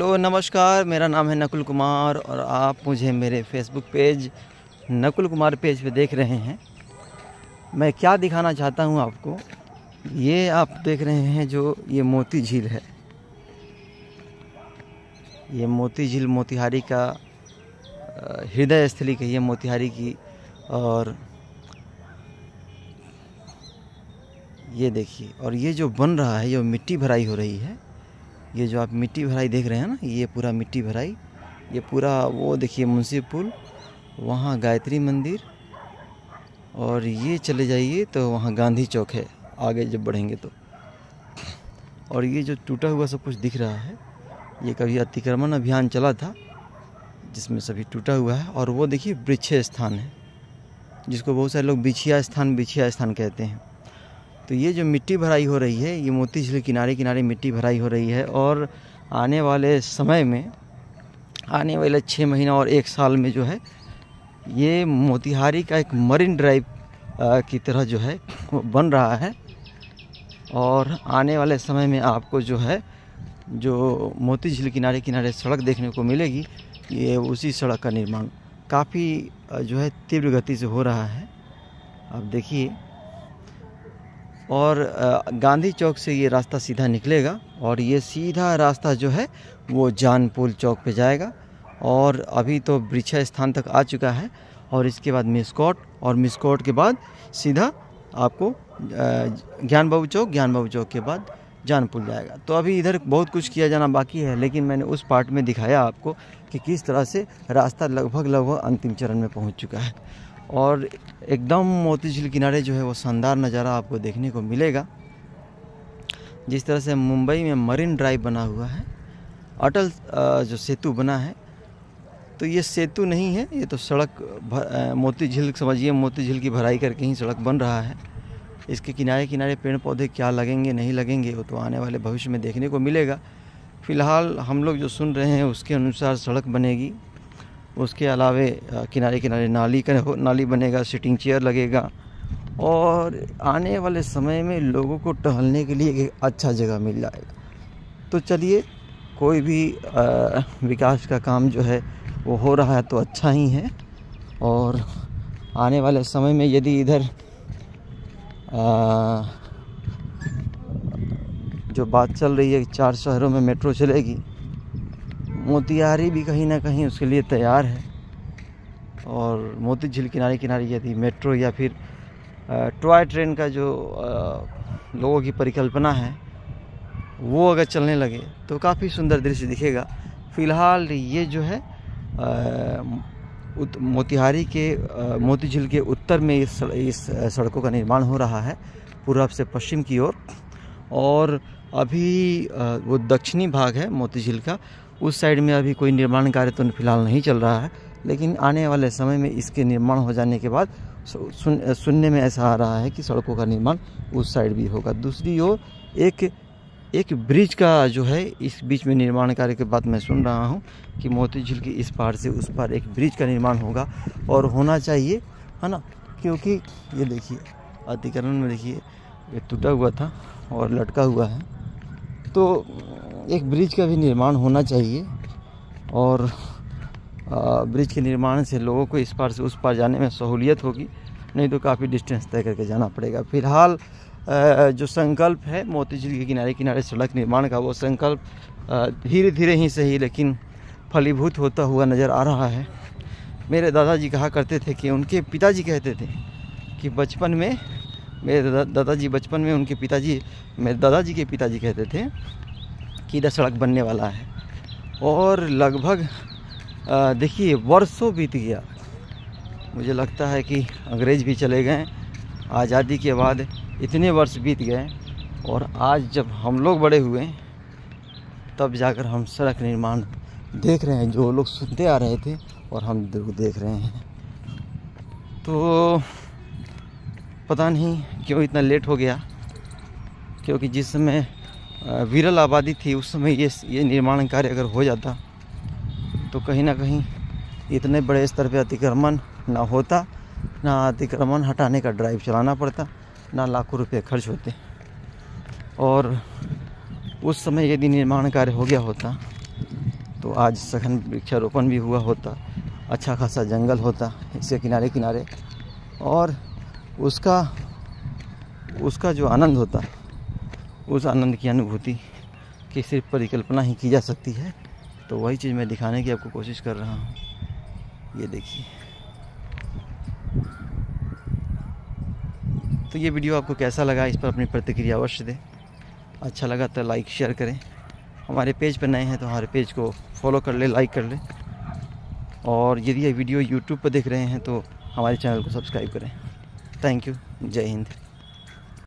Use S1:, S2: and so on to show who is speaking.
S1: Hello, नमस्कार, मेरा नाम है नकुल कुमार और आप मुझे मेरे Facebook page Nakul Kumar page पे देख रहे हैं। मैं क्या दिखाना चाहता हूँ आपको? ये आप देख रहे हैं जो ये मोती झील है। ये मोती झील मोतिहारी का हृदय स्थली कहिए मोतिहारी की और ये देखिए, और ये जो बन रहा है, ये मिट्टी भराई हो रही है। ये जो आप मिट्टी भराई देख रहे हैं ना, ये पूरा मिट्टी भराई, ये पूरा वो देखिए मुंशी पुल, वहाँ गायत्री मंदिर, और ये चले जाइए तो वहाँ गांधी चौक है, आगे जब बढ़ेंगे तो। और ये जो टूटा हुआ सब कुछ दिख रहा है, ये कभी अतिक्रमण अभियान चला था, जिसमें सभी टूटा हुआ है, और वो देखिए वृक्ष स्थान है, जिसको बहुत सारे लोग बिछिया स्थान बिछिया स्थान कहते हैं। तो ये जो मिट्टी भराई हो रही है, ये मोती झील किनारे किनारे मिट्टी भराई हो रही है और आने वाले समय में, आने वाले छः महीना और एक साल में जो है, ये मोतिहारी का एक मरीन ड्राइव की तरह जो है, बन रहा है। और आने वाले समय में आपको जो है, जो मोती झील किनारे किनारे सड़क देखने को मिलेगी, ये उसी सड़क का निर्माण काफ़ी जो है तीव्र गति से हो रहा है। आप देखिए। और गांधी चौक से ये रास्ता सीधा निकलेगा और ये सीधा रास्ता जो है वो जानपुल चौक पे जाएगा और अभी तो वृक्षा स्थान तक आ चुका है और इसके बाद मिसकोट और मिसकोट के बाद सीधा आपको ज्ञान बाबू चौक ज्ञान बाबू चौक के बाद जानपुल जाएगा। तो अभी इधर बहुत कुछ किया जाना बाकी है, लेकिन मैंने उस पार्ट में दिखाया आपको कि किस तरह से रास्ता लगभग लगभग अंतिम चरण में पहुँच चुका है। और एकदम मोती झील किनारे जो है वो शानदार नज़ारा आपको देखने को मिलेगा। जिस तरह से मुंबई में मरीन ड्राइव बना हुआ है, अटल जो सेतु बना है तो ये सेतु नहीं है, ये तो सड़क मोती झील समझिए मोती झील की भराई करके ही सड़क बन रहा है। इसके किनारे किनारे पेड़ पौधे क्या लगेंगे, नहीं लगेंगे, वो तो आने वाले भविष्य में देखने को मिलेगा। फ़िलहाल हम लोग जो सुन रहे हैं उसके अनुसार सड़क बनेगी। उसके अलावे किनारे किनारे नाली का नाली बनेगा सिटिंग चेयर लगेगा। और आने वाले समय में लोगों को टहलने के लिए एक अच्छा जगह मिल जाएगा। तो चलिए कोई भी विकास का काम जो है वो हो रहा है तो अच्छा ही है। और आने वाले समय में यदि इधर अ, जो बात चल रही है चार शहरों में मेट्रो चलेगी मोतिहारी भी कहीं ना कहीं उसके लिए तैयार है। और मोती झील किनारे किनारे यदि मेट्रो या फिर टॉय ट्रेन का जो लोगों की परिकल्पना है, वो अगर चलने लगे तो काफ़ी सुंदर दृश्य दिखेगा। फ़िलहाल ये जो है मोतिहारी के मोती झील के उत्तर में इस इस सड़कों का निर्माण हो रहा है, पूर्व से पश्चिम की ओर। और और अभी वो दक्षिणी भाग है मोती झील का उस साइड में अभी कोई निर्माण कार्य तो फ़िलहाल नहीं चल रहा है लेकिन आने वाले समय में इसके निर्माण हो जाने के बाद सुन, सुनने में ऐसा आ रहा है कि सड़कों का निर्माण उस साइड भी होगा। दूसरी ओर एक एक ब्रिज का जो है इस बीच में निर्माण कार्य के बाद मैं सुन रहा हूँ कि मोती झील की इस पार से उस पार एक ब्रिज का निर्माण होगा और होना चाहिए है ना? क्योंकि ये देखिए अतिक्रमण में देखिए ये टूटा हुआ था और लटका हुआ है। तो एक ब्रिज का भी निर्माण होना चाहिए और ब्रिज के निर्माण से लोगों को इस पार से उस पार जाने में सहूलियत होगी, नहीं तो काफ़ी डिस्टेंस तय करके जाना पड़ेगा। फ़िलहाल जो संकल्प है मोती झील के किनारे किनारे सड़क निर्माण का, वो संकल्प धीरे धीरे ही सही लेकिन फलीभूत होता हुआ नज़र आ रहा है। मेरे दादाजी कहा करते थे कि उनके पिताजी कहते थे कि बचपन में, मेरे दादाजी बचपन में उनके पिताजी, मेरे दादाजी के पिताजी कहते थे कि इधर सड़क बनने वाला है। और लगभग देखिए, वर्षों बीत गया। मुझे लगता है कि अंग्रेज़ भी चले गए। आज़ादी के बाद इतने वर्ष बीत गए। और आज जब हम लोग बड़े हुए, तब जाकर हम सड़क निर्माण देख रहे हैं, जो लोग सुनते आ रहे थे और हम देख रहे हैं। तो पता नहीं क्यों इतना लेट हो गया, क्योंकि जिस समय विरल आबादी थी, उस समय ये ये निर्माण कार्य अगर हो जाता तो कहीं ना कहीं इतने बड़े स्तर पे अतिक्रमण ना होता, ना अतिक्रमण हटाने का ड्राइव चलाना पड़ता, ना लाखों रुपए खर्च होते। और उस समय यदि निर्माण कार्य हो गया होता तो आज सघन वृक्षारोपण भी हुआ होता अच्छा खासा जंगल होता, इसके किनारे किनारे, और उसका उसका जो आनंद होता उस आनंद की अनुभूति की सिर्फ़ परिकल्पना ही की जा सकती है। तो वही चीज़ मैं दिखाने की आपको कोशिश कर रहा हूँ। ये देखिए। तो ये वीडियो आपको कैसा लगा इस पर अपनी प्रतिक्रिया अवश्य दें। अच्छा लगा तो लाइक, शेयर करें। हमारे पेज पर नए हैं तो हमारे पेज को फॉलो कर ले, लाइक कर ले। और यदि ये वीडियो यूट्यूब पर देख रहे हैं तो हमारे चैनल को सब्सक्राइब करें। Thank you. जय हिंद।